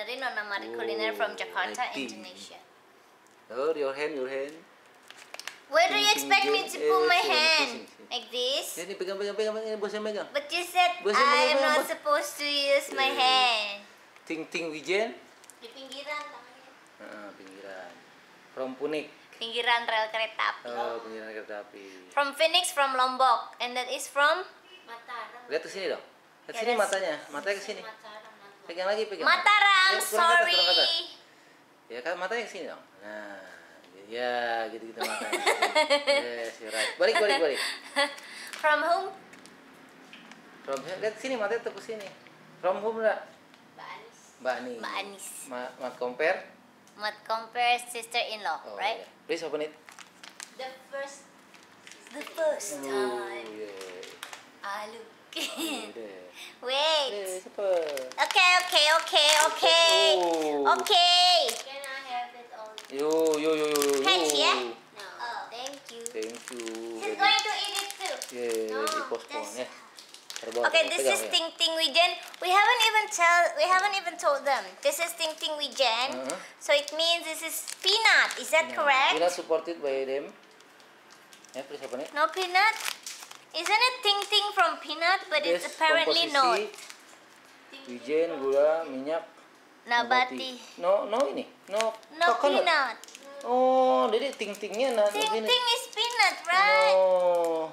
Culinary, Nona Mari Culinary from Jakarta. Indonesia. Oh, your hand, your hand. Where do you expect me to put my Eh, hand? Like this? Ini pegang, pegang, pegang, pegang. Bos yang pegang. But you said I am not supposed to use my Eh. hand. Ting Ting Wijen. Di pinggiran tangannya. Ah, pinggiran. From Punik. Pinggiran rel kereta api. Oh, pinggiran kereta api. From Phoenix, from Lombok, and that is from Mataram. Lihat ke sini dong. Ke Ya, sini matanya. Matanya ke sini. Pegang lagi, pegang. Mataram, Ya, kurang ke atas, kurang ke sorry. atas. Ya kan matanya sini dong. Nah, ya gitu-gitu matanya. yes, you're right. Balik, balik, balik. From whom? From lihat sini matanya tuh ke sini. From whom lah? Mbak Anis. Mbak Ani. Mbak Anis. Ma, ma compare. Mat compare sister-in-law, Oh, right? yeah. Please open it. The first, the first Oh, time yeah. I look. Udah. Wait. Eh, cepet. Okay, okay, okay, okay. Oh. Okay. Can I have it all? Yo, yo, yo, yo, yo. Catch, ya? No. Oh, thank you. Thank you. She's going to eat it too. Yeah, No, di postpone that's- ya. Terbawah, Okay, this is pegang. Ting Ting Wijen. We haven't even tell we haven't even told them. This is Ting Ting Wijen. Uh-huh. So it means this is peanut. Is that Nah, correct? We're supported by them. Ya, please open it. No peanut? Isn't it Ting Ting from peanut? But it's apparently not. Wijen, gula, minyak, Nabati. No, no ini. No, No coconut. peanut. Oh, jadi ting-tingnya nah Ting. Ting is peanut, right? Oh.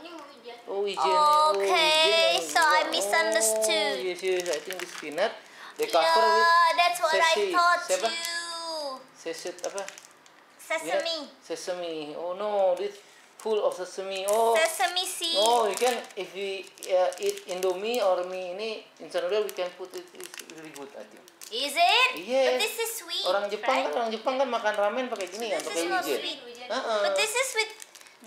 Ini mau hujan. Oh, Wijen. oh, Okay, Wijen. so I Oh, misunderstood. yes, yes, I think this peanut. They cover with Yeah, that's what I sesame. thought Siapa? too. sesame apa? Sesame. Sesame. Oh no, this full of sesame. Oh. Sesame seed. Oh, you can if we uh, eat Indomie or mie ini instant noodle we can put it it's really good I think. Is it? Yes. But this is sweet. Orang Jepang right? kan orang Jepang kan makan ramen pakai gini kan, This pakai is wijen. sweet. Heeh. But this is with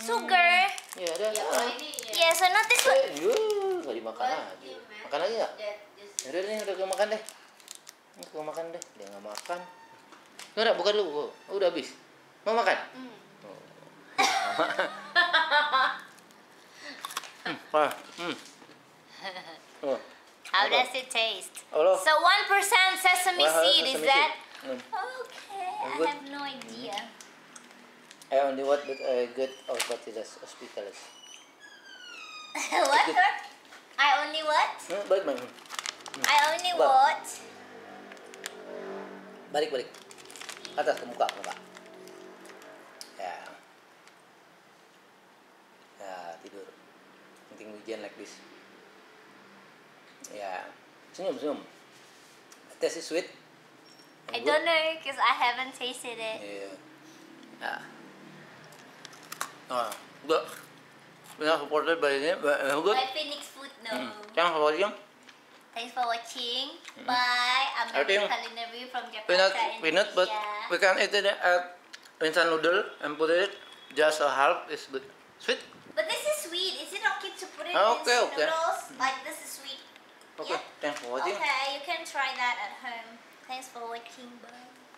sugar. Ya ada. Ya, ah. kalau ini ya. Yeah, so not this one. Eh, yuh, nggak dimakan meant Makan lagi nggak? Yaudah nih, udah gue makan deh. Ini gue makan deh. Dia nggak makan. Nggak, buka dulu. Oh, udah habis. Mau makan? Hmm. Oh. hmm, ah, hmm. Oh. How does it taste? So one percent sesame Wah, seed is that? seed. Hmm. Okay, I Good. have no idea. I only what but I get out hospitals. hospitals. what? I only what? Hmm, balik balik. I only what? Balik balik. Atas ke muka, muka. Penting hujan like this. Ya. Senyum, senyum. Taste is sweet. I Good. don't know because I haven't tasted it. Iya. Ya. Ah, good. We are supported by them. uh, Good. By Phoenix Food, no. Hmm. Thanks for watching. Thanks for watching. Bye. I'm American Culinary from Jakarta, Peanut, peanut, but Indonesia. we can eat it at instant noodle and put it just a half is good. Sweet. Put oh, it Okay, in okay. noodles? Like this is sweet. Okay, Yeah. thanks for watching. Okay, you can try that at home. Thanks for watching. Bye.